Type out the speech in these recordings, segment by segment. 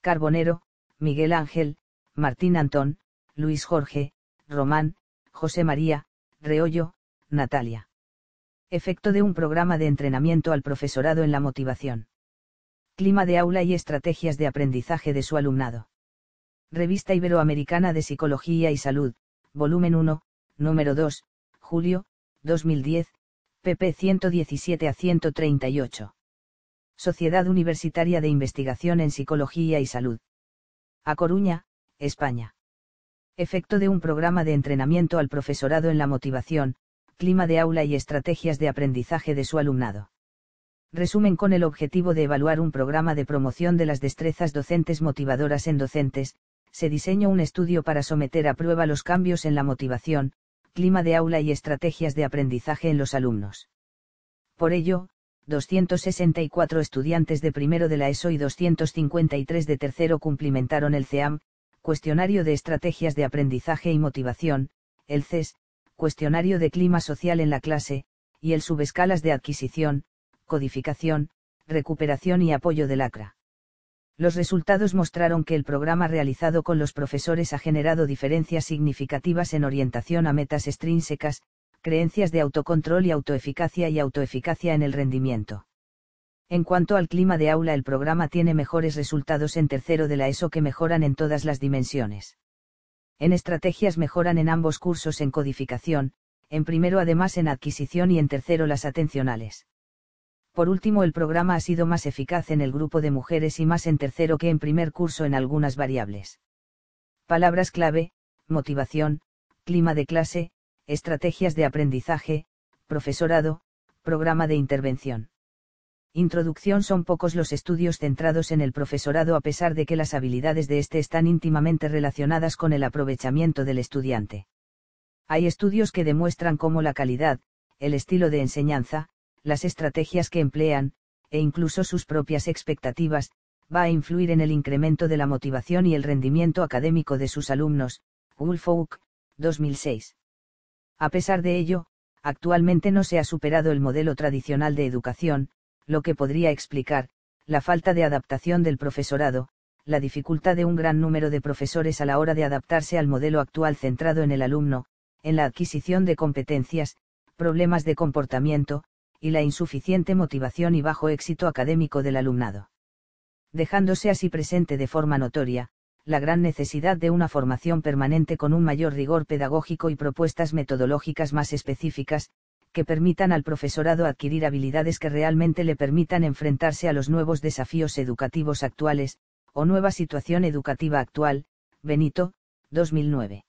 Carbonero, Miguel Ángel, Martín Antón, Luis Jorge, Román, José María, Reollo, Natalia. Efecto de un programa de entrenamiento al profesorado en la motivación. Clima de aula y estrategias de aprendizaje de su alumnado. Revista Iberoamericana de Psicología y Salud, volumen 1, número 2, julio, 2010, pp 117 a 138. Sociedad Universitaria de Investigación en Psicología y Salud. A Coruña, España. Efecto de un programa de entrenamiento al profesorado en la motivación, clima de aula y estrategias de aprendizaje de su alumnado. Resumen con el objetivo de evaluar un programa de promoción de las destrezas docentes motivadoras en docentes, se diseñó un estudio para someter a prueba los cambios en la motivación, clima de aula y estrategias de aprendizaje en los alumnos. Por ello, 264 estudiantes de primero de la ESO y 253 de tercero cumplimentaron el CEAM, Cuestionario de Estrategias de Aprendizaje y Motivación, el CES, Cuestionario de Clima Social en la clase, y el Subescalas de Adquisición, Codificación, Recuperación y Apoyo del ACRA. Los resultados mostraron que el programa realizado con los profesores ha generado diferencias significativas en orientación a metas extrínsecas, creencias de autocontrol y autoeficacia y autoeficacia en el rendimiento. En cuanto al clima de aula, el programa tiene mejores resultados en tercero de la ESO que mejoran en todas las dimensiones. En estrategias mejoran en ambos cursos en codificación, en primero además en adquisición y en tercero las atencionales. Por último, el programa ha sido más eficaz en el grupo de mujeres y más en tercero que en primer curso en algunas variables. Palabras clave, motivación, clima de clase, estrategias de aprendizaje, profesorado, programa de intervención. Introducción Son pocos los estudios centrados en el profesorado a pesar de que las habilidades de éste están íntimamente relacionadas con el aprovechamiento del estudiante. Hay estudios que demuestran cómo la calidad, el estilo de enseñanza, las estrategias que emplean, e incluso sus propias expectativas, va a influir en el incremento de la motivación y el rendimiento académico de sus alumnos. Woolfolk, 2006. A pesar de ello, actualmente no se ha superado el modelo tradicional de educación, lo que podría explicar, la falta de adaptación del profesorado, la dificultad de un gran número de profesores a la hora de adaptarse al modelo actual centrado en el alumno, en la adquisición de competencias, problemas de comportamiento, y la insuficiente motivación y bajo éxito académico del alumnado. Dejándose así presente de forma notoria, la gran necesidad de una formación permanente con un mayor rigor pedagógico y propuestas metodológicas más específicas, que permitan al profesorado adquirir habilidades que realmente le permitan enfrentarse a los nuevos desafíos educativos actuales, o nueva situación educativa actual, Benito, 2009.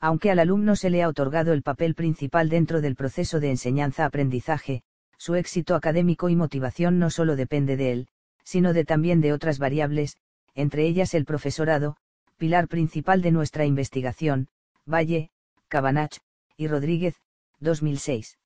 Aunque al alumno se le ha otorgado el papel principal dentro del proceso de enseñanza-aprendizaje, su éxito académico y motivación no solo depende de él, sino de también de otras variables, entre ellas el profesorado, pilar principal de nuestra investigación, Valle, Cabanach, y Rodríguez, 2006.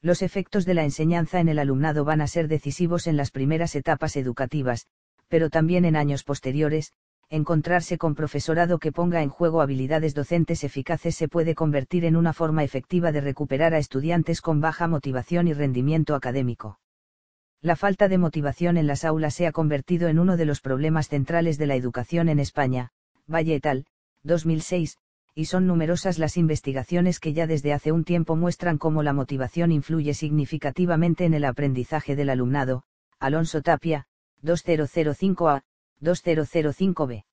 Los efectos de la enseñanza en el alumnado van a ser decisivos en las primeras etapas educativas, pero también en años posteriores, encontrarse con profesorado que ponga en juego habilidades docentes eficaces se puede convertir en una forma efectiva de recuperar a estudiantes con baja motivación y rendimiento académico. La falta de motivación en las aulas se ha convertido en uno de los problemas centrales de la educación en España, Valle et al. 2006, y son numerosas las investigaciones que ya desde hace un tiempo muestran cómo la motivación influye significativamente en el aprendizaje del alumnado, Alonso Tapia, 2005A, 2005B.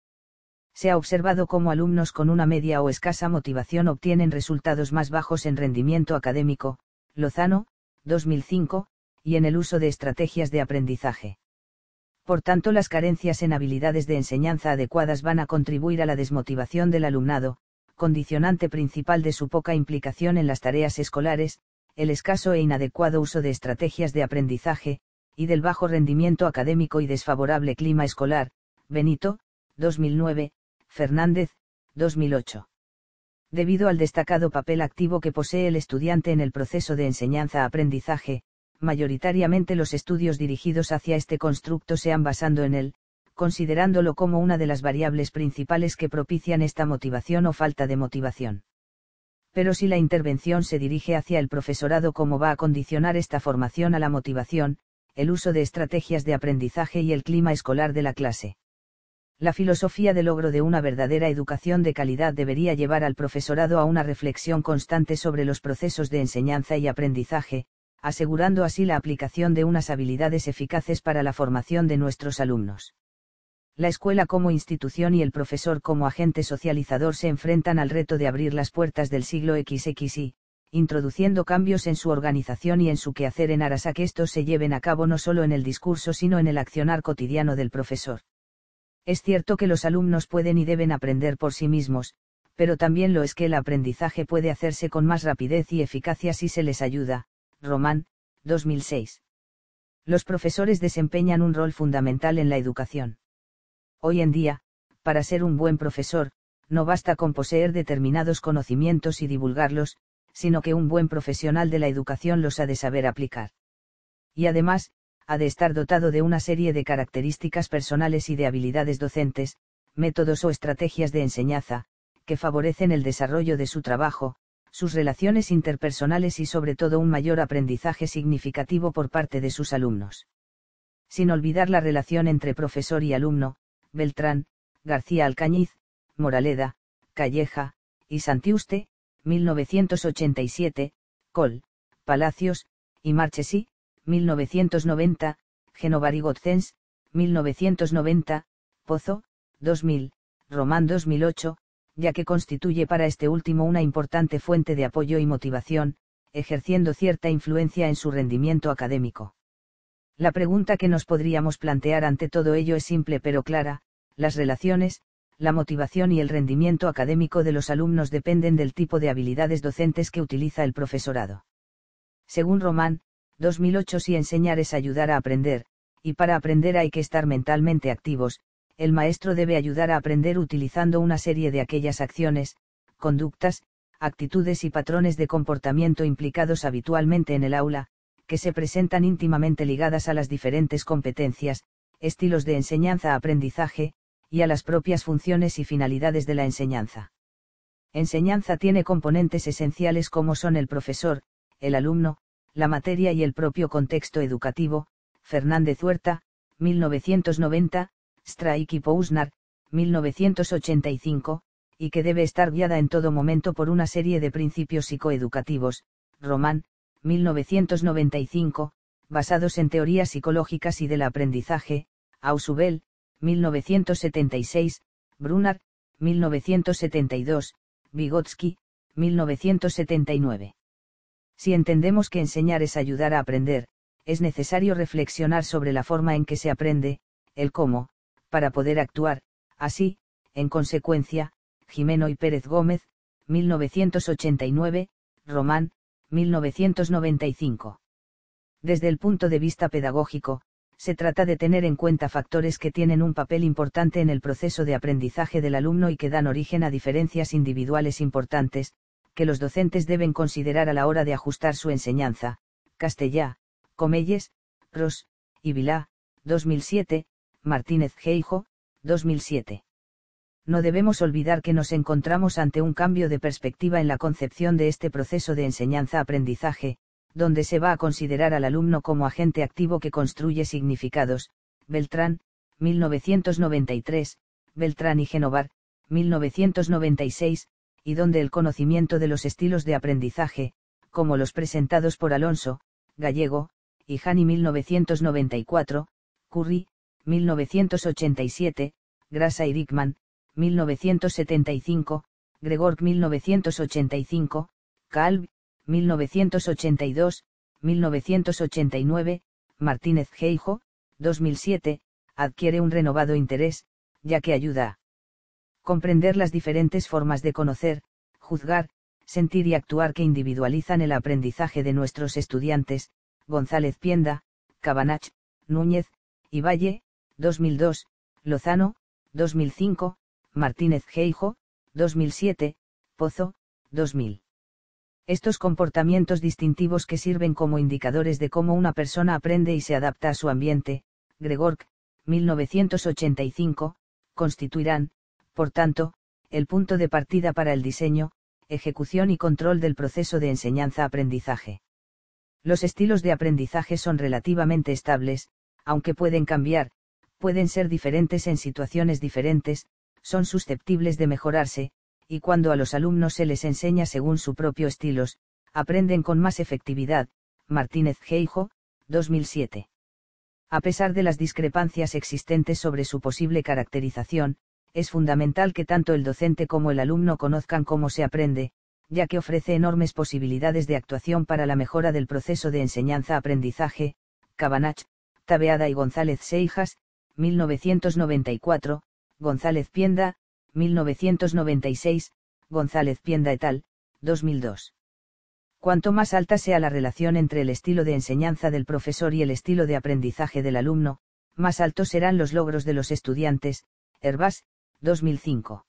Se ha observado cómo alumnos con una media o escasa motivación obtienen resultados más bajos en rendimiento académico, Lozano, 2005, y en el uso de estrategias de aprendizaje. Por tanto, las carencias en habilidades de enseñanza adecuadas van a contribuir a la desmotivación del alumnado, condicionante principal de su poca implicación en las tareas escolares, el escaso e inadecuado uso de estrategias de aprendizaje, y del bajo rendimiento académico y desfavorable clima escolar, Benito, 2009, Fernández, 2008. Debido al destacado papel activo que posee el estudiante en el proceso de enseñanza-aprendizaje, mayoritariamente los estudios dirigidos hacia este constructo se han basando en él, considerándolo como una de las variables principales que propician esta motivación o falta de motivación. Pero si la intervención se dirige hacia el profesorado, ¿cómo va a condicionar esta formación a la motivación, el uso de estrategias de aprendizaje y el clima escolar de la clase? La filosofía de logro de una verdadera educación de calidad debería llevar al profesorado a una reflexión constante sobre los procesos de enseñanza y aprendizaje, asegurando así la aplicación de unas habilidades eficaces para la formación de nuestros alumnos. La escuela como institución y el profesor como agente socializador se enfrentan al reto de abrir las puertas del siglo XXI, introduciendo cambios en su organización y en su quehacer en aras a que estos se lleven a cabo no solo en el discurso sino en el accionar cotidiano del profesor. Es cierto que los alumnos pueden y deben aprender por sí mismos, pero también lo es que el aprendizaje puede hacerse con más rapidez y eficacia si se les ayuda. Román, 2006. Los profesores desempeñan un rol fundamental en la educación. Hoy en día, para ser un buen profesor, no basta con poseer determinados conocimientos y divulgarlos, sino que un buen profesional de la educación los ha de saber aplicar. Y además, ha de estar dotado de una serie de características personales y de habilidades docentes, métodos o estrategias de enseñanza, que favorecen el desarrollo de su trabajo, sus relaciones interpersonales y sobre todo un mayor aprendizaje significativo por parte de sus alumnos. Sin olvidar la relación entre profesor y alumno, Beltrán, García Alcañiz, Moraleda, Calleja, y Santiuste, 1987, Col, Palacios, y Marchesi, 1990, Genovari Gotzens, 1990, Pozo, 2000, Román 2008, ya que constituye para este último una importante fuente de apoyo y motivación, ejerciendo cierta influencia en su rendimiento académico. La pregunta que nos podríamos plantear ante todo ello es simple pero clara, las relaciones, la motivación y el rendimiento académico de los alumnos dependen del tipo de habilidades docentes que utiliza el profesorado. Según Román, 2008 Si enseñar es ayudar a aprender, y para aprender hay que estar mentalmente activos, el maestro debe ayudar a aprender utilizando una serie de aquellas acciones, conductas, actitudes y patrones de comportamiento implicados habitualmente en el aula, que se presentan íntimamente ligadas a las diferentes competencias, estilos de enseñanza-aprendizaje, y a las propias funciones y finalidades de la enseñanza. Enseñanza tiene componentes esenciales como son el profesor, el alumno, la materia y el propio contexto educativo, Fernández Huerta, 1990, Strike y Pousnar, 1985, y que debe estar guiada en todo momento por una serie de principios psicoeducativos, Román, 1995, basados en teorías psicológicas y del aprendizaje, Ausubel, 1976, Brunner, 1972, Vygotsky, 1979. Si entendemos que enseñar es ayudar a aprender, es necesario reflexionar sobre la forma en que se aprende, el cómo, para poder actuar, así, en consecuencia, Jimeno y Pérez Gómez, 1989, Román, 1995. Desde el punto de vista pedagógico, se trata de tener en cuenta factores que tienen un papel importante en el proceso de aprendizaje del alumno y que dan origen a diferencias individuales importantes, que los docentes deben considerar a la hora de ajustar su enseñanza. Castellá, Comelles, Pros, y Vilá, 2007, Martínez Geijo, 2007. No debemos olvidar que nos encontramos ante un cambio de perspectiva en la concepción de este proceso de enseñanza-aprendizaje, donde se va a considerar al alumno como agente activo que construye significados. Beltrán, 1993, Beltrán y Genovar, 1996, y donde el conocimiento de los estilos de aprendizaje, como los presentados por Alonso, Gallego, y Hani 1994, Curry, 1987, Grasa y Rickman, 1975, Gregor 1985, Calv, 1982, 1989, Martínez Geijo, 2007, adquiere un renovado interés, ya que ayuda a comprender las diferentes formas de conocer, juzgar, sentir y actuar que individualizan el aprendizaje de nuestros estudiantes, González Pienda, Cabanach, Núñez, y Valle, 2002, Lozano, 2005, Martínez Geijo, 2007, Pozo, 2000. Estos comportamientos distintivos que sirven como indicadores de cómo una persona aprende y se adapta a su ambiente, Gregork, 1985, constituirán, por tanto, el punto de partida para el diseño, ejecución y control del proceso de enseñanza-aprendizaje. Los estilos de aprendizaje son relativamente estables, aunque pueden cambiar, pueden ser diferentes en situaciones diferentes, son susceptibles de mejorarse, y cuando a los alumnos se les enseña según su propio estilos, aprenden con más efectividad. Martínez Geijo, 2007. A pesar de las discrepancias existentes sobre su posible caracterización, es fundamental que tanto el docente como el alumno conozcan cómo se aprende, ya que ofrece enormes posibilidades de actuación para la mejora del proceso de enseñanza-aprendizaje. Cabanach, Tabeada y González Seijas, 1994, González Pienda, 1996, González Pienda et al., 2002. Cuanto más alta sea la relación entre el estilo de enseñanza del profesor y el estilo de aprendizaje del alumno, más altos serán los logros de los estudiantes. Herbas, 2005.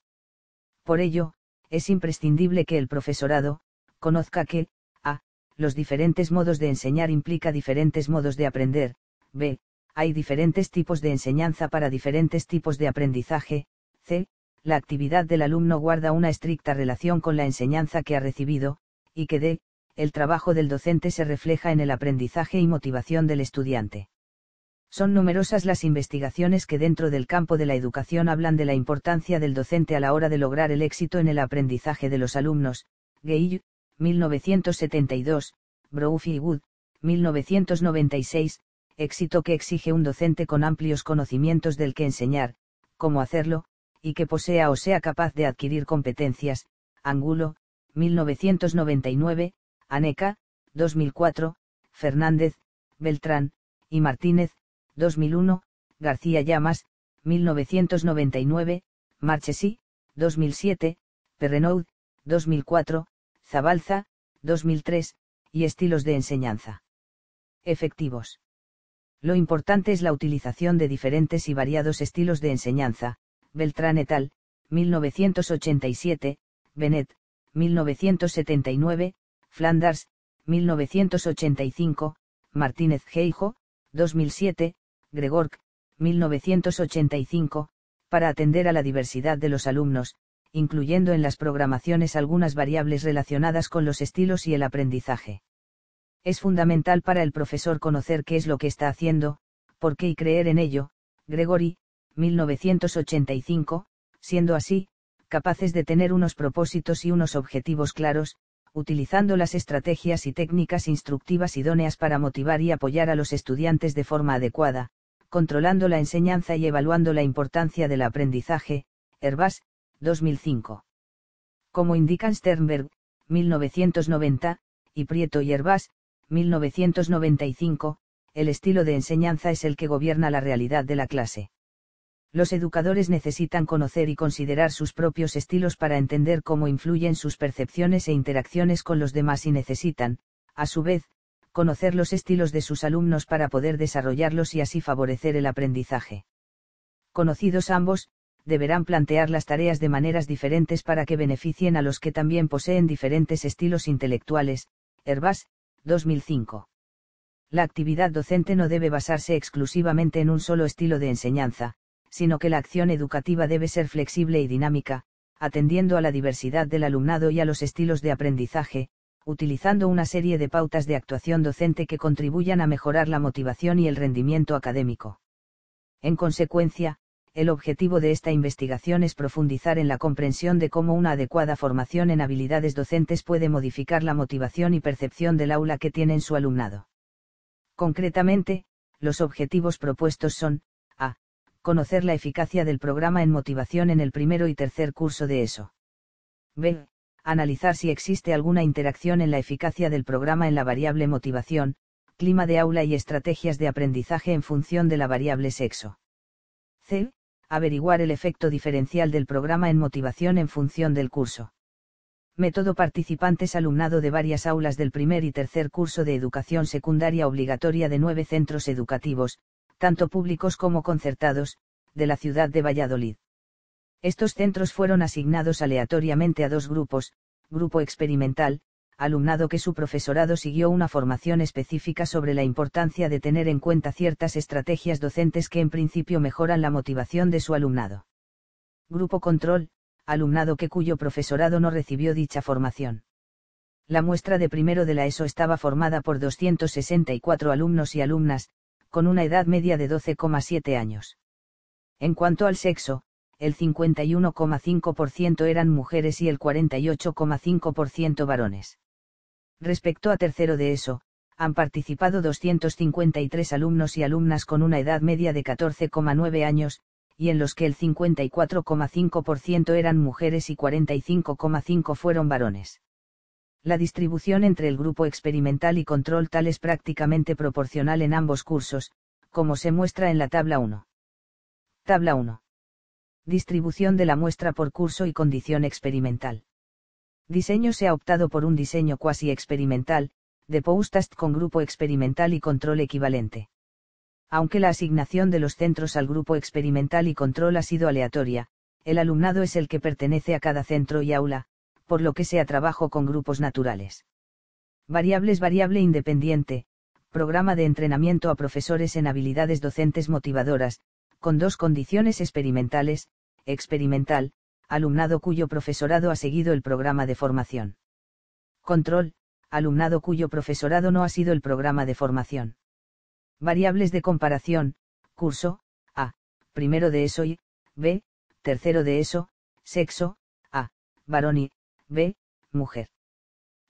Por ello, es imprescindible que el profesorado, conozca que, a, los diferentes modos de enseñar implica diferentes modos de aprender, b, hay diferentes tipos de enseñanza para diferentes tipos de aprendizaje, c, la actividad del alumno guarda una estricta relación con la enseñanza que ha recibido, y que d, el trabajo del docente se refleja en el aprendizaje y motivación del estudiante. Son numerosas las investigaciones que dentro del campo de la educación hablan de la importancia del docente a la hora de lograr el éxito en el aprendizaje de los alumnos. Gay, 1972, Broughey y Wood, 1996, éxito que exige un docente con amplios conocimientos del que enseñar, cómo hacerlo, y que posea o sea capaz de adquirir competencias. Angulo, 1999, Aneca, 2004, Fernández, Beltrán, y Martínez, 2001, García Llamas, 1999, Marchesi, 2007, Perrenaud, 2004, Zabalza, 2003, y estilos de enseñanza. Efectivos. Lo importante es la utilización de diferentes y variados estilos de enseñanza, Beltrán et al., 1987, Benet, 1979, Flanders, 1985, Martínez Geijo, 2007, Gregork, 1985, para atender a la diversidad de los alumnos, incluyendo en las programaciones algunas variables relacionadas con los estilos y el aprendizaje. Es fundamental para el profesor conocer qué es lo que está haciendo, por qué y creer en ello, Gregory, 1985, siendo así, capaces de tener unos propósitos y unos objetivos claros, utilizando las estrategias y técnicas instructivas idóneas para motivar y apoyar a los estudiantes de forma adecuada, controlando la enseñanza y evaluando la importancia del aprendizaje, Herbas, 2005. Como indican Sternberg, 1990, y Prieto y Herbas, 1995, el estilo de enseñanza es el que gobierna la realidad de la clase. Los educadores necesitan conocer y considerar sus propios estilos para entender cómo influyen sus percepciones e interacciones con los demás y necesitan, a su vez, conocer los estilos de sus alumnos para poder desarrollarlos y así favorecer el aprendizaje. Conocidos ambos, deberán plantear las tareas de maneras diferentes para que beneficien a los que también poseen diferentes estilos intelectuales. Herbas, 2005. La actividad docente no debe basarse exclusivamente en un solo estilo de enseñanza, sino que la acción educativa debe ser flexible y dinámica, atendiendo a la diversidad del alumnado y a los estilos de aprendizaje, utilizando una serie de pautas de actuación docente que contribuyan a mejorar la motivación y el rendimiento académico. En consecuencia, el objetivo de esta investigación es profundizar en la comprensión de cómo una adecuada formación en habilidades docentes puede modificar la motivación y percepción del aula que tiene en su alumnado. Concretamente, los objetivos propuestos son, conocer la eficacia del programa en motivación en el primero y tercer curso de ESO. B. Analizar si existe alguna interacción en la eficacia del programa en la variable motivación, clima de aula y estrategias de aprendizaje en función de la variable sexo. C. Averiguar el efecto diferencial del programa en motivación en función del curso. Método participantes alumnado de varias aulas del primer y tercer curso de educación secundaria obligatoria de nueve centros educativos, tanto públicos como concertados, de la ciudad de Valladolid. Estos centros fueron asignados aleatoriamente a dos grupos, grupo experimental, alumnado que su profesorado siguió una formación específica sobre la importancia de tener en cuenta ciertas estrategias docentes que en principio mejoran la motivación de su alumnado. Grupo control, alumnado que cuyo profesorado no recibió dicha formación. La muestra de primero de la ESO estaba formada por 264 alumnos y alumnas, con una edad media de 12,7 años. En cuanto al sexo, el 51,5% eran mujeres y el 48,5% varones. Respecto a tercero de eso, han participado 253 alumnos y alumnas con una edad media de 14,9 años, y en los que el 54,5% eran mujeres y 45,5% fueron varones. La distribución entre el grupo experimental y control tal es prácticamente proporcional en ambos cursos, como se muestra en la tabla 1. Tabla 1. Distribución de la muestra por curso y condición experimental. Diseño se ha optado por un diseño cuasi experimental, de Poustast con grupo experimental y control equivalente. Aunque la asignación de los centros al grupo experimental y control ha sido aleatoria, el alumnado es el que pertenece a cada centro y aula, por lo que sea trabajo con grupos naturales. Variables variable independiente, programa de entrenamiento a profesores en habilidades docentes motivadoras, con dos condiciones experimentales, experimental, alumnado cuyo profesorado ha seguido el programa de formación. Control, alumnado cuyo profesorado no ha sido el programa de formación. Variables de comparación, curso, A, primero de eso y, B, tercero de eso, sexo, A, varón y, B, mujer.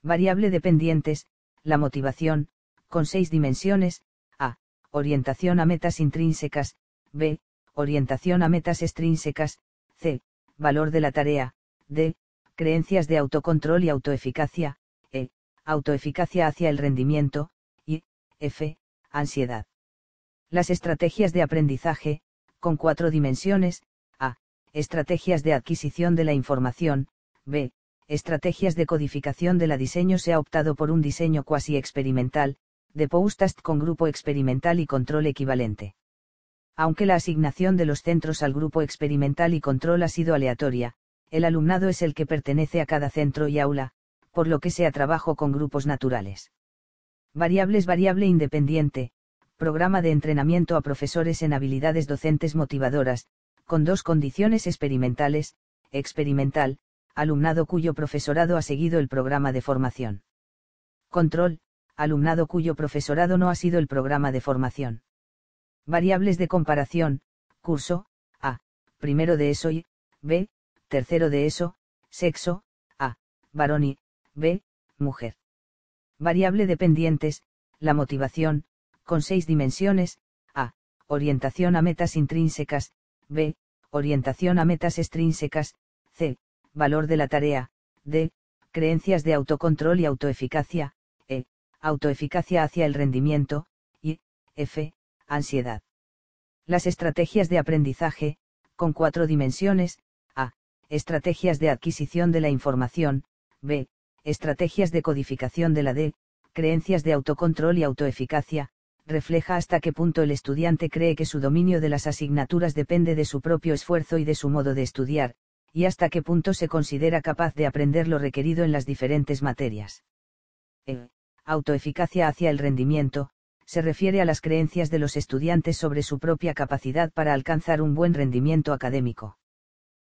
Variable dependientes, la motivación, con seis dimensiones, A, orientación a metas intrínsecas, B, orientación a metas extrínsecas, C, valor de la tarea, D, creencias de autocontrol y autoeficacia, E, autoeficacia hacia el rendimiento, y, F, ansiedad. Las estrategias de aprendizaje, con cuatro dimensiones, A, estrategias de adquisición de la información, B, estrategias de codificación de la diseño se ha optado por un diseño cuasi experimental, de Poustast con grupo experimental y control equivalente. Aunque la asignación de los centros al grupo experimental y control ha sido aleatoria, el alumnado es el que pertenece a cada centro y aula, por lo que sea trabajo con grupos naturales. Variables variable independiente, programa de entrenamiento a profesores en habilidades docentes motivadoras, con dos condiciones experimentales, experimental, alumnado cuyo profesorado ha seguido el programa de formación. Control, alumnado cuyo profesorado no ha sido el programa de formación. Variables de comparación, curso, A, primero de eso y, B, tercero de eso, sexo, A, varón y, B, mujer. Variable dependientes, la motivación, con seis dimensiones, A, orientación a metas intrínsecas, B, orientación a metas extrínsecas, C, valor de la tarea, D, creencias de autocontrol y autoeficacia, E, autoeficacia hacia el rendimiento, y, F, ansiedad. Las estrategias de aprendizaje, con cuatro dimensiones, A, estrategias de adquisición de la información, B, estrategias de codificación de la D, creencias de autocontrol y autoeficacia, refleja hasta qué punto el estudiante cree que su dominio de las asignaturas depende de su propio esfuerzo y de su modo de estudiar, y hasta qué punto se considera capaz de aprender lo requerido en las diferentes materias. E. Autoeficacia hacia el rendimiento, se refiere a las creencias de los estudiantes sobre su propia capacidad para alcanzar un buen rendimiento académico.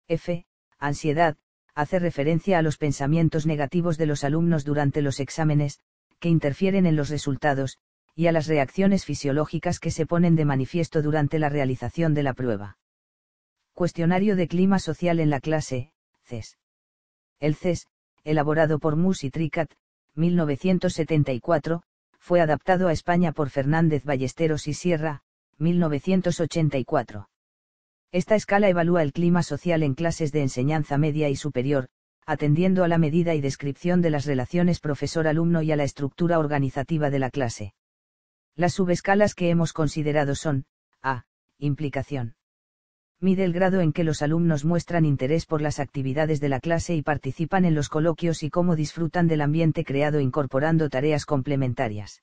F. Ansiedad, hace referencia a los pensamientos negativos de los alumnos durante los exámenes, que interfieren en los resultados, y a las reacciones fisiológicas que se ponen de manifiesto durante la realización de la prueba. Cuestionario de Clima Social en la clase, CES. El CES, elaborado por Mus y Tricat, 1974, fue adaptado a España por Fernández Ballesteros y Sierra, 1984. Esta escala evalúa el clima social en clases de enseñanza media y superior, atendiendo a la medida y descripción de las relaciones profesor-alumno y a la estructura organizativa de la clase. Las subescalas que hemos considerado son, A. Implicación mide el grado en que los alumnos muestran interés por las actividades de la clase y participan en los coloquios y cómo disfrutan del ambiente creado incorporando tareas complementarias.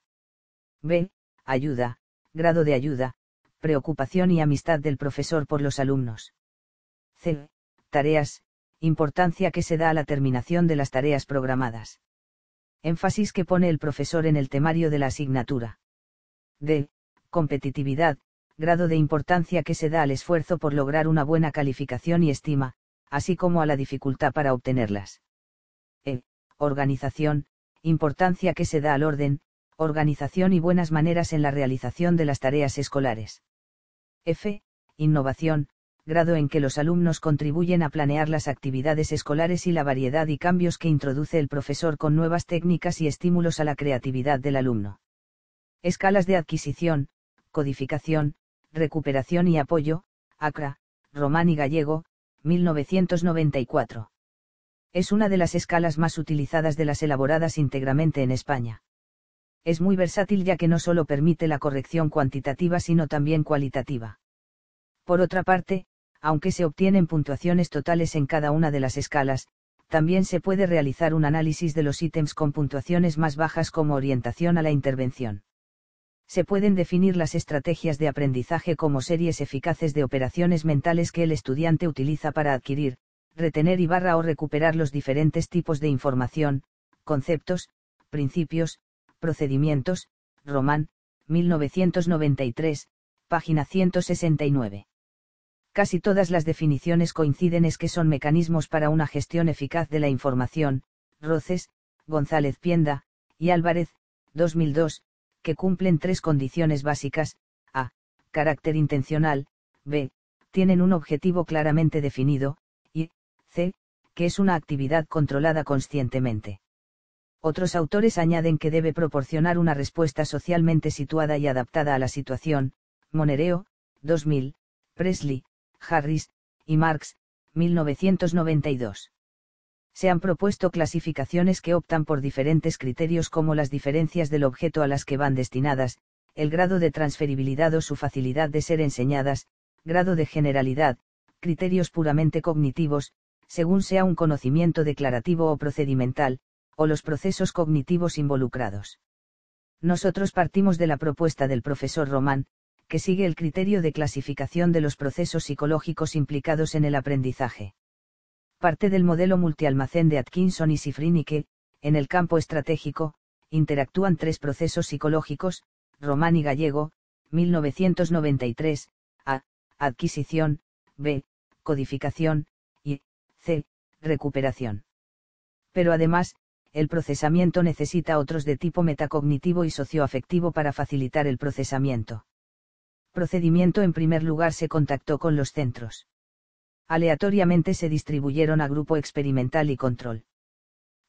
B. Ayuda, grado de ayuda, preocupación y amistad del profesor por los alumnos. C. Tareas, importancia que se da a la terminación de las tareas programadas. Énfasis que pone el profesor en el temario de la asignatura. D. Competitividad, grado de importancia que se da al esfuerzo por lograr una buena calificación y estima, así como a la dificultad para obtenerlas. E. Organización, importancia que se da al orden, organización y buenas maneras en la realización de las tareas escolares. F. Innovación, grado en que los alumnos contribuyen a planear las actividades escolares y la variedad y cambios que introduce el profesor con nuevas técnicas y estímulos a la creatividad del alumno. Escalas de adquisición, codificación, recuperación y apoyo, ACRA, Román y Gallego, 1994. Es una de las escalas más utilizadas de las elaboradas íntegramente en España. Es muy versátil ya que no solo permite la corrección cuantitativa sino también cualitativa. Por otra parte, aunque se obtienen puntuaciones totales en cada una de las escalas, también se puede realizar un análisis de los ítems con puntuaciones más bajas como orientación a la intervención. Se pueden definir las estrategias de aprendizaje como series eficaces de operaciones mentales que el estudiante utiliza para adquirir, retener y barra o recuperar los diferentes tipos de información, conceptos, principios, procedimientos, Román, 1993, página 169. Casi todas las definiciones coinciden es que son mecanismos para una gestión eficaz de la información, Roces, González Pienda, y Álvarez, 2002, que cumplen tres condiciones básicas, a. carácter intencional, b. tienen un objetivo claramente definido, y c. que es una actividad controlada conscientemente. Otros autores añaden que debe proporcionar una respuesta socialmente situada y adaptada a la situación, Monereo, 2000, Presley, Harris, y Marx, 1992. Se han propuesto clasificaciones que optan por diferentes criterios como las diferencias del objeto a las que van destinadas, el grado de transferibilidad o su facilidad de ser enseñadas, grado de generalidad, criterios puramente cognitivos, según sea un conocimiento declarativo o procedimental, o los procesos cognitivos involucrados. Nosotros partimos de la propuesta del profesor Román, que sigue el criterio de clasificación de los procesos psicológicos implicados en el aprendizaje. Parte del modelo multialmacén de Atkinson y Sifrin y que, en el campo estratégico, interactúan tres procesos psicológicos, Román y Gallego, 1993, A. Adquisición, B. Codificación, y C. Recuperación. Pero además, el procesamiento necesita otros de tipo metacognitivo y socioafectivo para facilitar el procesamiento procedimiento en primer lugar se contactó con los centros. Aleatoriamente se distribuyeron a grupo experimental y control.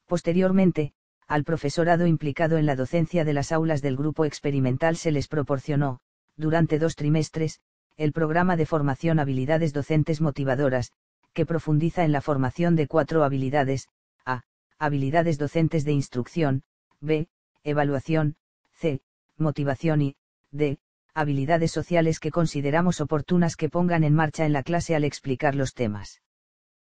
Posteriormente, al profesorado implicado en la docencia de las aulas del grupo experimental se les proporcionó, durante dos trimestres, el programa de formación Habilidades Docentes Motivadoras, que profundiza en la formación de cuatro habilidades, a. Habilidades docentes de instrucción, b. Evaluación, c. Motivación y, d habilidades sociales que consideramos oportunas que pongan en marcha en la clase al explicar los temas.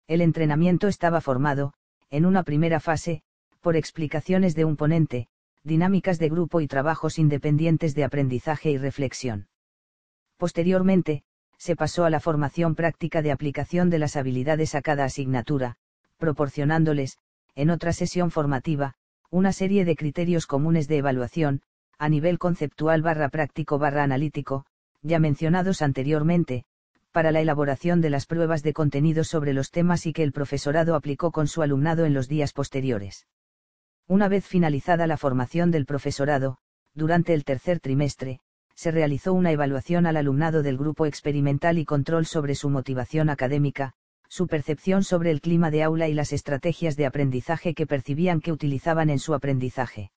El entrenamiento estaba formado, en una primera fase, por explicaciones de un ponente, dinámicas de grupo y trabajos independientes de aprendizaje y reflexión. Posteriormente, se pasó a la formación práctica de aplicación de las habilidades a cada asignatura, proporcionándoles, en otra sesión formativa, una serie de criterios comunes de evaluación, a nivel conceptual barra práctico barra analítico, ya mencionados anteriormente, para la elaboración de las pruebas de contenido sobre los temas y que el profesorado aplicó con su alumnado en los días posteriores. Una vez finalizada la formación del profesorado, durante el tercer trimestre, se realizó una evaluación al alumnado del grupo experimental y control sobre su motivación académica, su percepción sobre el clima de aula y las estrategias de aprendizaje que percibían que utilizaban en su aprendizaje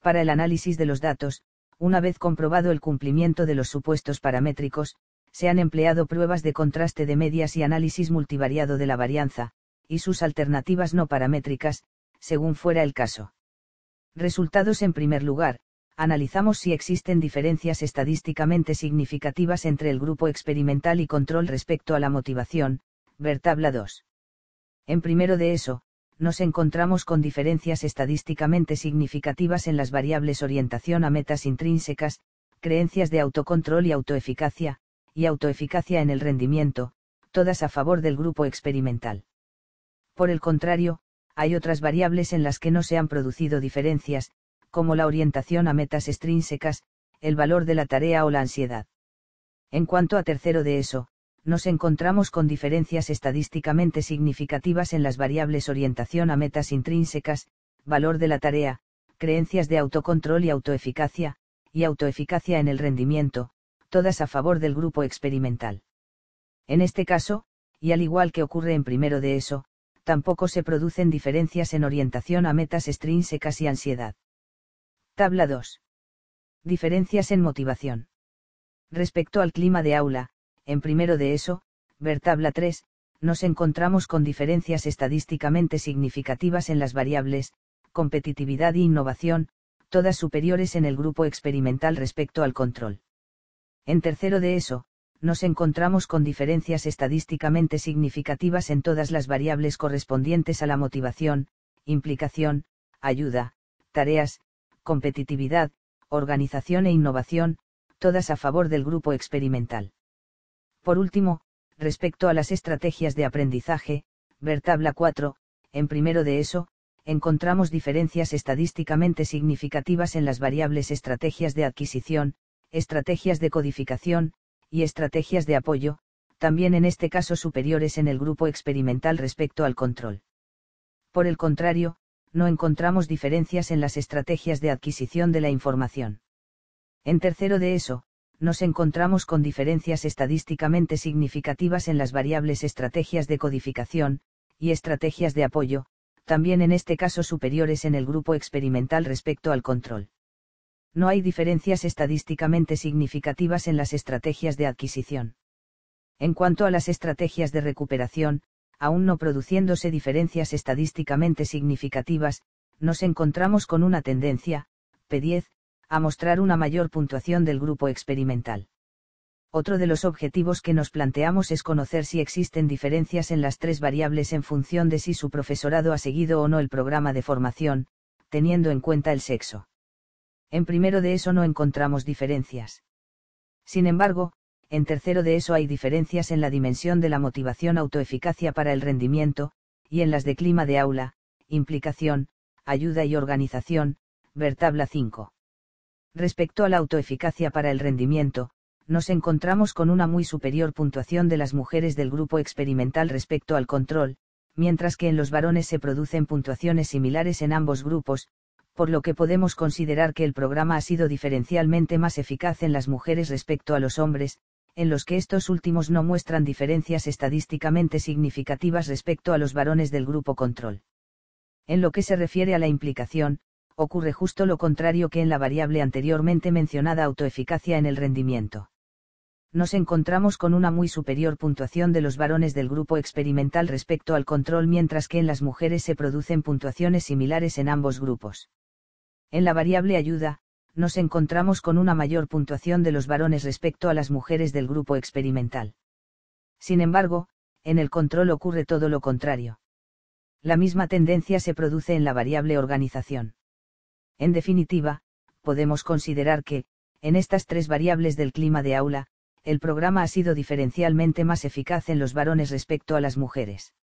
para el análisis de los datos, una vez comprobado el cumplimiento de los supuestos paramétricos, se han empleado pruebas de contraste de medias y análisis multivariado de la varianza, y sus alternativas no paramétricas, según fuera el caso. Resultados en primer lugar, analizamos si existen diferencias estadísticamente significativas entre el grupo experimental y control respecto a la motivación, ver tabla 2. En primero de eso, nos encontramos con diferencias estadísticamente significativas en las variables orientación a metas intrínsecas, creencias de autocontrol y autoeficacia, y autoeficacia en el rendimiento, todas a favor del grupo experimental. Por el contrario, hay otras variables en las que no se han producido diferencias, como la orientación a metas extrínsecas, el valor de la tarea o la ansiedad. En cuanto a tercero de eso, nos encontramos con diferencias estadísticamente significativas en las variables orientación a metas intrínsecas, valor de la tarea, creencias de autocontrol y autoeficacia, y autoeficacia en el rendimiento, todas a favor del grupo experimental. En este caso, y al igual que ocurre en primero de eso, tampoco se producen diferencias en orientación a metas extrínsecas y ansiedad. Tabla 2. Diferencias en motivación. Respecto al clima de aula, en primero de eso, ver tabla 3, nos encontramos con diferencias estadísticamente significativas en las variables, competitividad e innovación, todas superiores en el grupo experimental respecto al control. En tercero de eso, nos encontramos con diferencias estadísticamente significativas en todas las variables correspondientes a la motivación, implicación, ayuda, tareas, competitividad, organización e innovación, todas a favor del grupo experimental. Por último, respecto a las estrategias de aprendizaje, ver tabla 4, en primero de eso, encontramos diferencias estadísticamente significativas en las variables estrategias de adquisición, estrategias de codificación, y estrategias de apoyo, también en este caso superiores en el grupo experimental respecto al control. Por el contrario, no encontramos diferencias en las estrategias de adquisición de la información. En tercero de eso, nos encontramos con diferencias estadísticamente significativas en las variables estrategias de codificación, y estrategias de apoyo, también en este caso superiores en el grupo experimental respecto al control no hay diferencias estadísticamente significativas en las estrategias de adquisición. En cuanto a las estrategias de recuperación, aún no produciéndose diferencias estadísticamente significativas, nos encontramos con una tendencia, P10, a mostrar una mayor puntuación del grupo experimental. Otro de los objetivos que nos planteamos es conocer si existen diferencias en las tres variables en función de si su profesorado ha seguido o no el programa de formación, teniendo en cuenta el sexo. En primero de eso no encontramos diferencias. Sin embargo, en tercero de eso hay diferencias en la dimensión de la motivación autoeficacia para el rendimiento, y en las de clima de aula, implicación, ayuda y organización, ver tabla 5. Respecto a la autoeficacia para el rendimiento, nos encontramos con una muy superior puntuación de las mujeres del grupo experimental respecto al control, mientras que en los varones se producen puntuaciones similares en ambos grupos, por lo que podemos considerar que el programa ha sido diferencialmente más eficaz en las mujeres respecto a los hombres, en los que estos últimos no muestran diferencias estadísticamente significativas respecto a los varones del grupo control. En lo que se refiere a la implicación, ocurre justo lo contrario que en la variable anteriormente mencionada autoeficacia en el rendimiento. Nos encontramos con una muy superior puntuación de los varones del grupo experimental respecto al control mientras que en las mujeres se producen puntuaciones similares en ambos grupos. En la variable ayuda, nos encontramos con una mayor puntuación de los varones respecto a las mujeres del grupo experimental. Sin embargo, en el control ocurre todo lo contrario. La misma tendencia se produce en la variable organización. En definitiva, podemos considerar que, en estas tres variables del clima de aula, el programa ha sido diferencialmente más eficaz en los varones respecto a las mujeres.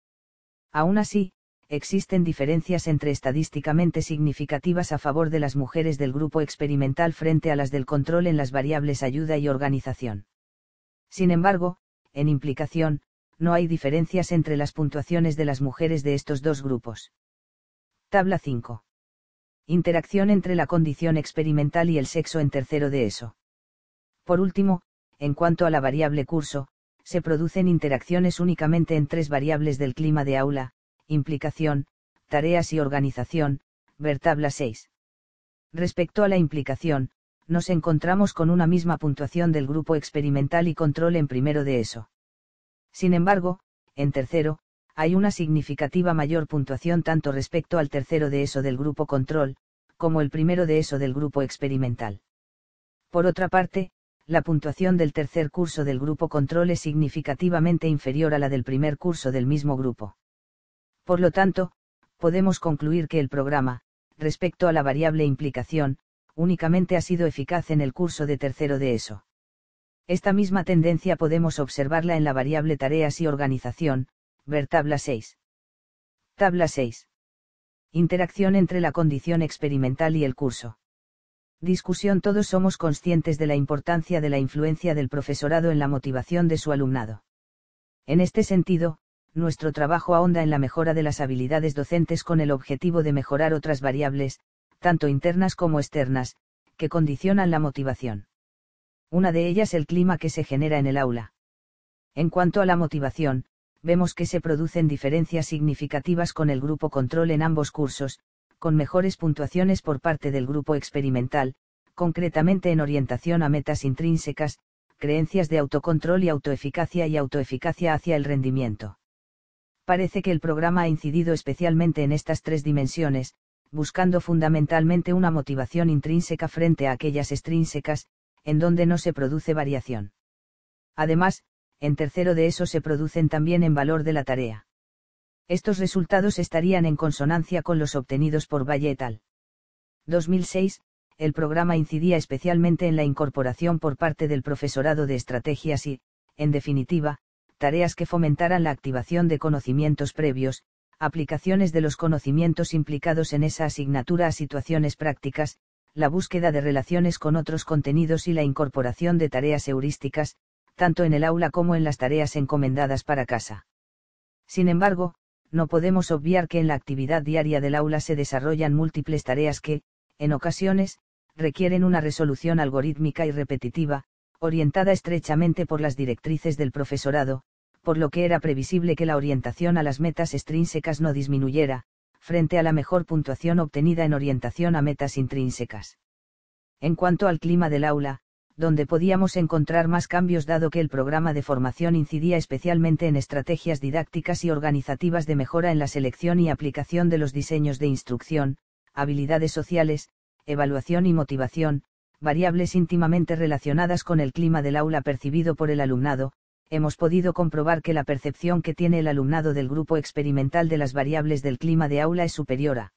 Aún así, existen diferencias entre estadísticamente significativas a favor de las mujeres del grupo experimental frente a las del control en las variables ayuda y organización. Sin embargo, en implicación, no hay diferencias entre las puntuaciones de las mujeres de estos dos grupos. Tabla 5. Interacción entre la condición experimental y el sexo en tercero de eso. Por último, en cuanto a la variable curso, se producen interacciones únicamente en tres variables del clima de aula, implicación, tareas y organización, ver tabla 6. Respecto a la implicación, nos encontramos con una misma puntuación del grupo experimental y control en primero de eso. Sin embargo, en tercero, hay una significativa mayor puntuación tanto respecto al tercero de eso del grupo control, como el primero de eso del grupo experimental. Por otra parte, la puntuación del tercer curso del grupo control es significativamente inferior a la del primer curso del mismo grupo. Por lo tanto, podemos concluir que el programa, respecto a la variable implicación, únicamente ha sido eficaz en el curso de tercero de ESO. Esta misma tendencia podemos observarla en la variable tareas y organización, ver tabla 6. Tabla 6. Interacción entre la condición experimental y el curso. Discusión Todos somos conscientes de la importancia de la influencia del profesorado en la motivación de su alumnado. En este sentido, nuestro trabajo ahonda en la mejora de las habilidades docentes con el objetivo de mejorar otras variables, tanto internas como externas, que condicionan la motivación. Una de ellas el clima que se genera en el aula. En cuanto a la motivación, vemos que se producen diferencias significativas con el grupo control en ambos cursos, con mejores puntuaciones por parte del grupo experimental, concretamente en orientación a metas intrínsecas, creencias de autocontrol y autoeficacia y autoeficacia hacia el rendimiento. Parece que el programa ha incidido especialmente en estas tres dimensiones, buscando fundamentalmente una motivación intrínseca frente a aquellas extrínsecas, en donde no se produce variación. Además, en tercero de eso se producen también en valor de la tarea. Estos resultados estarían en consonancia con los obtenidos por Valle et al. 2006, el programa incidía especialmente en la incorporación por parte del profesorado de estrategias y, en definitiva, tareas que fomentaran la activación de conocimientos previos, aplicaciones de los conocimientos implicados en esa asignatura a situaciones prácticas, la búsqueda de relaciones con otros contenidos y la incorporación de tareas heurísticas, tanto en el aula como en las tareas encomendadas para casa. Sin embargo, no podemos obviar que en la actividad diaria del aula se desarrollan múltiples tareas que, en ocasiones, requieren una resolución algorítmica y repetitiva, orientada estrechamente por las directrices del profesorado, por lo que era previsible que la orientación a las metas extrínsecas no disminuyera, frente a la mejor puntuación obtenida en orientación a metas intrínsecas. En cuanto al clima del aula, donde podíamos encontrar más cambios dado que el programa de formación incidía especialmente en estrategias didácticas y organizativas de mejora en la selección y aplicación de los diseños de instrucción, habilidades sociales, evaluación y motivación, variables íntimamente relacionadas con el clima del aula percibido por el alumnado, hemos podido comprobar que la percepción que tiene el alumnado del grupo experimental de las variables del clima de aula es superior a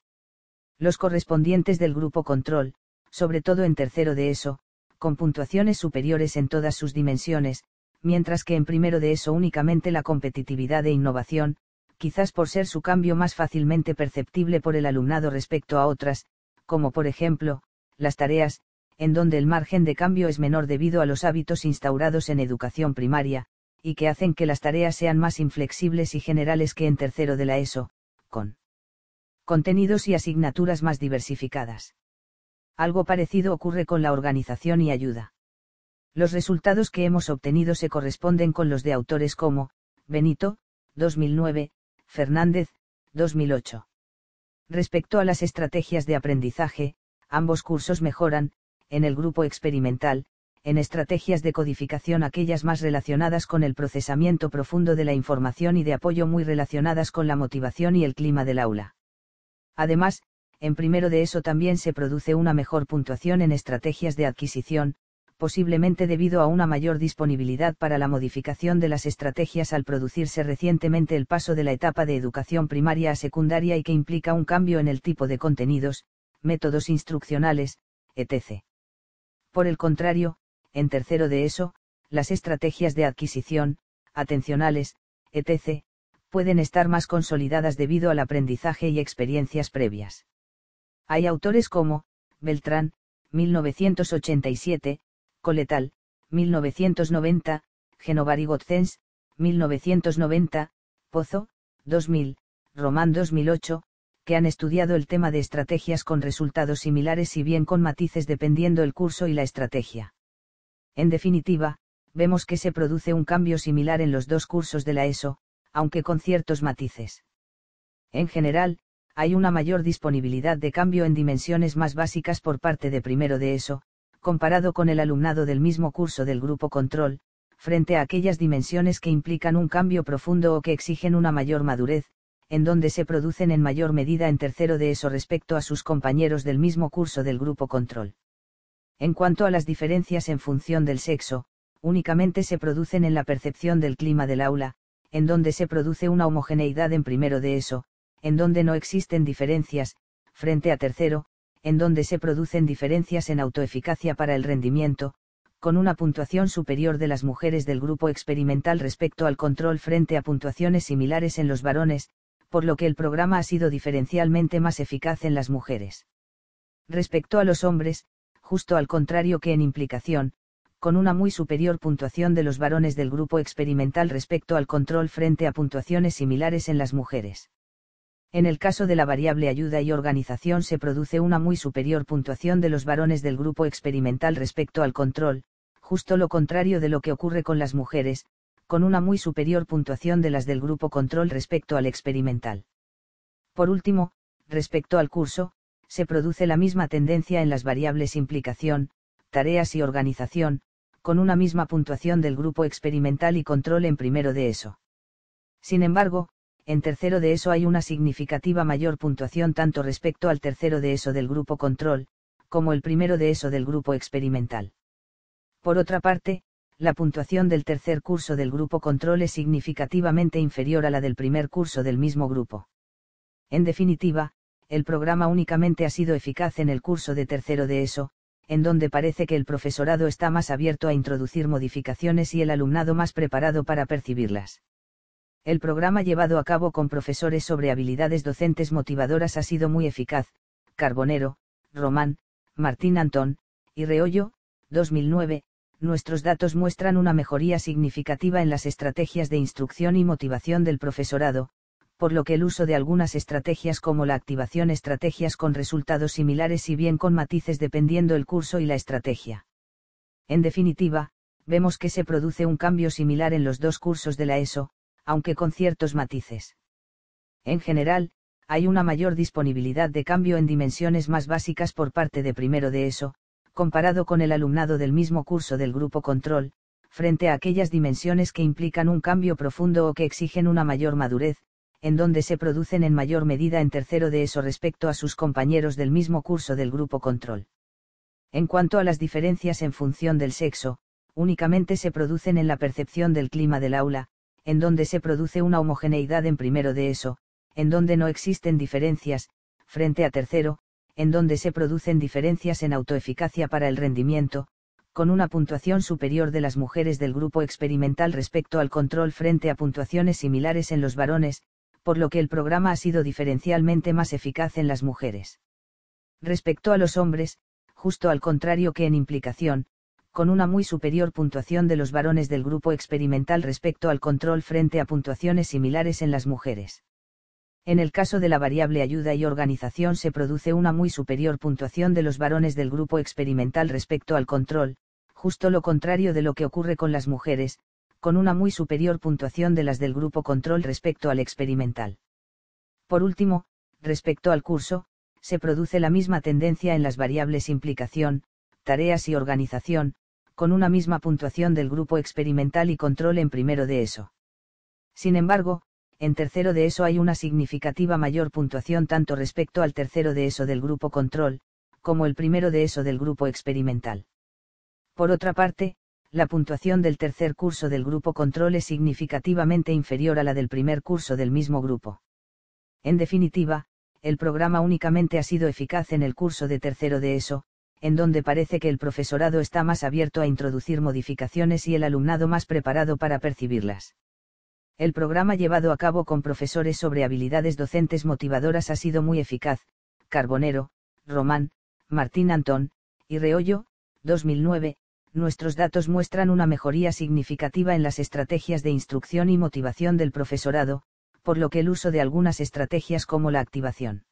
los correspondientes del grupo control, sobre todo en tercero de ESO, con puntuaciones superiores en todas sus dimensiones, mientras que en primero de ESO únicamente la competitividad e innovación, quizás por ser su cambio más fácilmente perceptible por el alumnado respecto a otras, como por ejemplo, las tareas, en donde el margen de cambio es menor debido a los hábitos instaurados en educación primaria, y que hacen que las tareas sean más inflexibles y generales que en tercero de la ESO, con contenidos y asignaturas más diversificadas. Algo parecido ocurre con la organización y ayuda. Los resultados que hemos obtenido se corresponden con los de autores como, Benito, 2009, Fernández, 2008. Respecto a las estrategias de aprendizaje, ambos cursos mejoran, en el grupo experimental, en estrategias de codificación aquellas más relacionadas con el procesamiento profundo de la información y de apoyo muy relacionadas con la motivación y el clima del aula. Además, en primero de eso también se produce una mejor puntuación en estrategias de adquisición, posiblemente debido a una mayor disponibilidad para la modificación de las estrategias al producirse recientemente el paso de la etapa de educación primaria a secundaria y que implica un cambio en el tipo de contenidos, métodos instruccionales, etc. Por el contrario, en tercero de eso, las estrategias de adquisición, atencionales, etc., pueden estar más consolidadas debido al aprendizaje y experiencias previas. Hay autores como, Beltrán, 1987, Coletal, 1990, Genovari Gotzens, 1990, Pozo, 2000, Román 2008, que han estudiado el tema de estrategias con resultados similares y bien con matices dependiendo el curso y la estrategia. En definitiva, vemos que se produce un cambio similar en los dos cursos de la ESO, aunque con ciertos matices. En general, hay una mayor disponibilidad de cambio en dimensiones más básicas por parte de primero de ESO, comparado con el alumnado del mismo curso del grupo control, frente a aquellas dimensiones que implican un cambio profundo o que exigen una mayor madurez, en donde se producen en mayor medida en tercero de eso respecto a sus compañeros del mismo curso del grupo control. En cuanto a las diferencias en función del sexo, únicamente se producen en la percepción del clima del aula, en donde se produce una homogeneidad en primero de eso, en donde no existen diferencias, frente a tercero, en donde se producen diferencias en autoeficacia para el rendimiento, con una puntuación superior de las mujeres del grupo experimental respecto al control frente a puntuaciones similares en los varones, por lo que el programa ha sido diferencialmente más eficaz en las mujeres. Respecto a los hombres, justo al contrario que en implicación, con una muy superior puntuación de los varones del grupo experimental respecto al control frente a puntuaciones similares en las mujeres. En el caso de la variable ayuda y organización se produce una muy superior puntuación de los varones del grupo experimental respecto al control, justo lo contrario de lo que ocurre con las mujeres, con una muy superior puntuación de las del grupo control respecto al experimental. Por último, respecto al curso, se produce la misma tendencia en las variables implicación, tareas y organización, con una misma puntuación del grupo experimental y control en primero de eso. Sin embargo, en tercero de eso hay una significativa mayor puntuación tanto respecto al tercero de eso del grupo control, como el primero de eso del grupo experimental. Por otra parte, la puntuación del tercer curso del grupo control es significativamente inferior a la del primer curso del mismo grupo. En definitiva, el programa únicamente ha sido eficaz en el curso de tercero de ESO, en donde parece que el profesorado está más abierto a introducir modificaciones y el alumnado más preparado para percibirlas. El programa llevado a cabo con profesores sobre habilidades docentes motivadoras ha sido muy eficaz, Carbonero, Román, Martín Antón, y Reollo, 2009, nuestros datos muestran una mejoría significativa en las estrategias de instrucción y motivación del profesorado, por lo que el uso de algunas estrategias como la activación estrategias con resultados similares y bien con matices dependiendo el curso y la estrategia. En definitiva, vemos que se produce un cambio similar en los dos cursos de la ESO, aunque con ciertos matices. En general, hay una mayor disponibilidad de cambio en dimensiones más básicas por parte de primero de ESO, comparado con el alumnado del mismo curso del grupo control, frente a aquellas dimensiones que implican un cambio profundo o que exigen una mayor madurez, en donde se producen en mayor medida en tercero de eso respecto a sus compañeros del mismo curso del grupo control. En cuanto a las diferencias en función del sexo, únicamente se producen en la percepción del clima del aula, en donde se produce una homogeneidad en primero de eso, en donde no existen diferencias, frente a tercero, en donde se producen diferencias en autoeficacia para el rendimiento, con una puntuación superior de las mujeres del grupo experimental respecto al control frente a puntuaciones similares en los varones, por lo que el programa ha sido diferencialmente más eficaz en las mujeres. Respecto a los hombres, justo al contrario que en implicación, con una muy superior puntuación de los varones del grupo experimental respecto al control frente a puntuaciones similares en las mujeres. En el caso de la variable ayuda y organización se produce una muy superior puntuación de los varones del grupo experimental respecto al control, justo lo contrario de lo que ocurre con las mujeres, con una muy superior puntuación de las del grupo control respecto al experimental. Por último, respecto al curso, se produce la misma tendencia en las variables implicación, tareas y organización, con una misma puntuación del grupo experimental y control en primero de eso. Sin embargo, en tercero de eso hay una significativa mayor puntuación tanto respecto al tercero de eso del grupo control, como el primero de eso del grupo experimental. Por otra parte, la puntuación del tercer curso del grupo control es significativamente inferior a la del primer curso del mismo grupo. En definitiva, el programa únicamente ha sido eficaz en el curso de tercero de eso, en donde parece que el profesorado está más abierto a introducir modificaciones y el alumnado más preparado para percibirlas. El programa llevado a cabo con profesores sobre habilidades docentes motivadoras ha sido muy eficaz, Carbonero, Román, Martín Antón, y Reollo, 2009, nuestros datos muestran una mejoría significativa en las estrategias de instrucción y motivación del profesorado, por lo que el uso de algunas estrategias como la activación